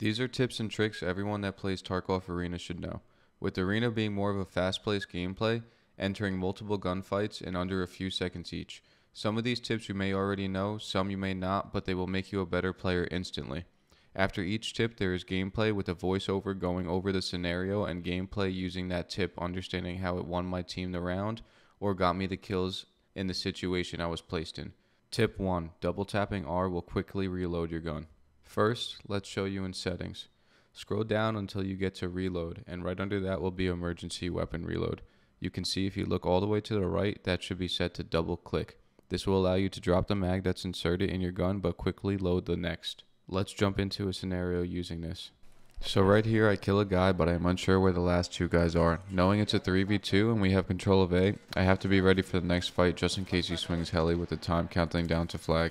These are tips and tricks everyone that plays Tarkov Arena should know. With Arena being more of a fast paced gameplay, entering multiple gunfights in under a few seconds each. Some of these tips you may already know, some you may not, but they will make you a better player instantly. After each tip, there is gameplay with a voiceover going over the scenario and gameplay using that tip, understanding how it won my team the round or got me the kills in the situation I was placed in. Tip 1 Double tapping R will quickly reload your gun. First, let's show you in settings. Scroll down until you get to reload, and right under that will be emergency weapon reload. You can see if you look all the way to the right, that should be set to double click. This will allow you to drop the mag that's inserted in your gun but quickly load the next. Let's jump into a scenario using this. So right here I kill a guy but I am unsure where the last two guys are. Knowing it's a 3v2 and we have control of A, I have to be ready for the next fight just in case he swings heli with the time counting down to flag.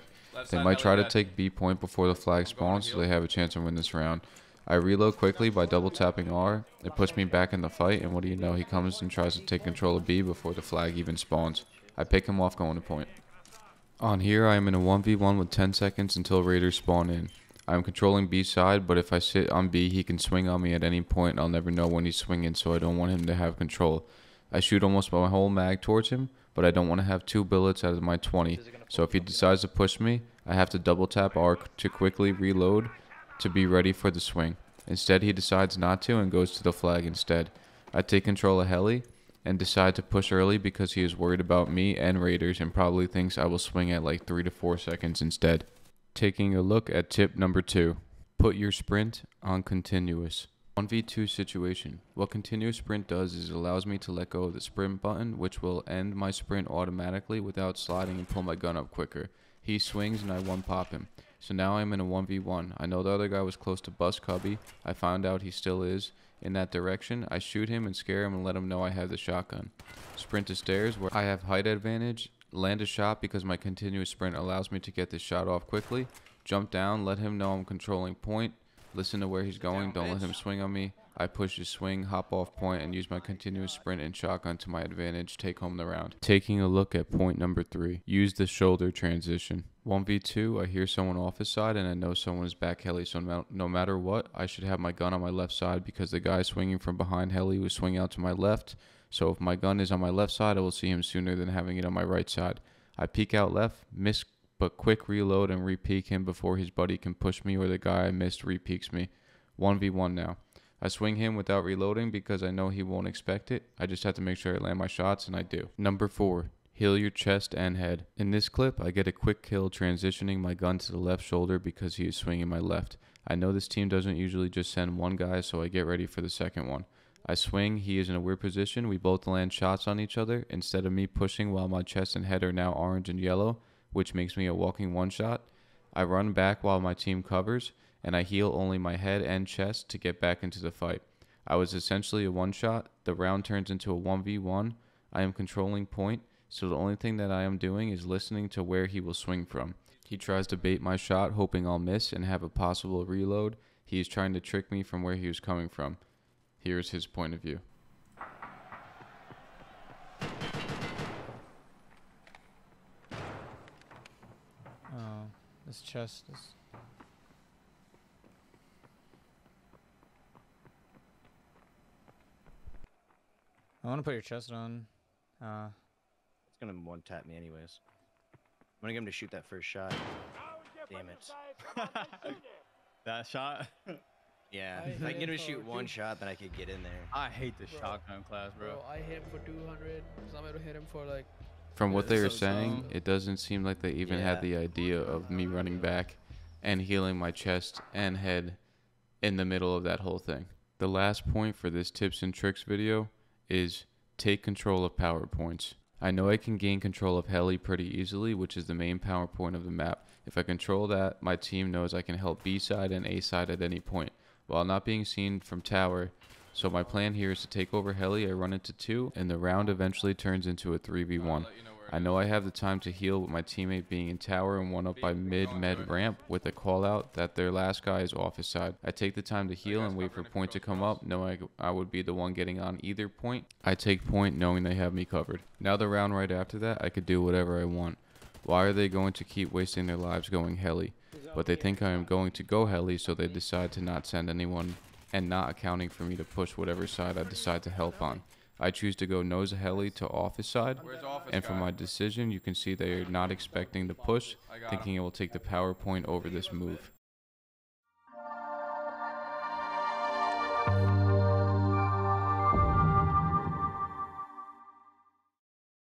They might try to take B point before the flag spawns so they have a chance to win this round. I reload quickly by double tapping R. It puts me back in the fight and what do you know he comes and tries to take control of B before the flag even spawns. I pick him off going to point. On here I am in a 1v1 with 10 seconds until raiders spawn in. I am controlling B side, but if I sit on B, he can swing on me at any point. I'll never know when he's swinging, so I don't want him to have control. I shoot almost my whole mag towards him, but I don't want to have two bullets out of my 20. So if he decides to push me, I have to double tap R to quickly reload to be ready for the swing. Instead, he decides not to and goes to the flag instead. I take control of heli and decide to push early because he is worried about me and raiders and probably thinks I will swing at like 3 to 4 seconds instead. Taking a look at tip number 2. Put your sprint on continuous. 1v2 situation. What continuous sprint does is it allows me to let go of the sprint button which will end my sprint automatically without sliding and pull my gun up quicker. He swings and I one pop him. So now I'm in a 1v1. I know the other guy was close to bus Cubby. I found out he still is in that direction. I shoot him and scare him and let him know I have the shotgun. Sprint to stairs where I have height advantage. Land a shot because my continuous sprint allows me to get this shot off quickly. Jump down, let him know I'm controlling point. Listen to where he's going. Don't let him swing on me. I push his swing, hop off point, and use my continuous sprint and shotgun to my advantage, take home the round. Taking a look at point number three, use the shoulder transition. 1v2, I hear someone off his side and I know someone is back heli, so no, no matter what, I should have my gun on my left side because the guy swinging from behind heli was swinging out to my left. So if my gun is on my left side, I will see him sooner than having it on my right side. I peek out left, miss but quick reload and repeak him before his buddy can push me or the guy I missed repeaks me. 1v1 now. I swing him without reloading because I know he won't expect it. I just have to make sure I land my shots, and I do. Number 4. Heal your chest and head. In this clip, I get a quick kill transitioning my gun to the left shoulder because he is swinging my left. I know this team doesn't usually just send one guy, so I get ready for the second one. I swing, he is in a weird position, we both land shots on each other. Instead of me pushing while my chest and head are now orange and yellow, which makes me a walking one shot, I run back while my team covers and I heal only my head and chest to get back into the fight. I was essentially a one shot. The round turns into a 1v1. I am controlling point, so the only thing that I am doing is listening to where he will swing from. He tries to bait my shot, hoping I'll miss and have a possible reload. He is trying to trick me from where he was coming from. Here's his point of view. This chest is. I want to put your chest on. Uh, It's gonna one tap me anyways. I'm gonna get him to shoot that first shot. Damn it. That shot. Yeah, I if I can get him him to shoot for one two- shot, then I could get in there. I hate the Bro. shotgun class, bro. Bro, I hit him for 200. So I'm able to hit him for like. From what they were saying, it doesn't seem like they even had the idea of me running back and healing my chest and head in the middle of that whole thing. The last point for this tips and tricks video is take control of PowerPoints. I know I can gain control of heli pretty easily, which is the main PowerPoint of the map. If I control that, my team knows I can help B side and A side at any point, while not being seen from tower. So my plan here is to take over heli, I run into two, and the round eventually turns into a 3v1. I know I have the time to heal with my teammate being in tower and one up by mid med ramp with a call out that their last guy is off his side. I take the time to heal and wait for point to come up, knowing I would be the one getting on either point. I take point knowing they have me covered. Now the round right after that, I could do whatever I want. Why are they going to keep wasting their lives going heli? but they think I am going to go heli, so they decide to not send anyone and not accounting for me to push whatever side I decide to help on. I choose to go nose heli to office side, and from my decision, you can see they are not expecting the push, thinking it will take the PowerPoint over this move.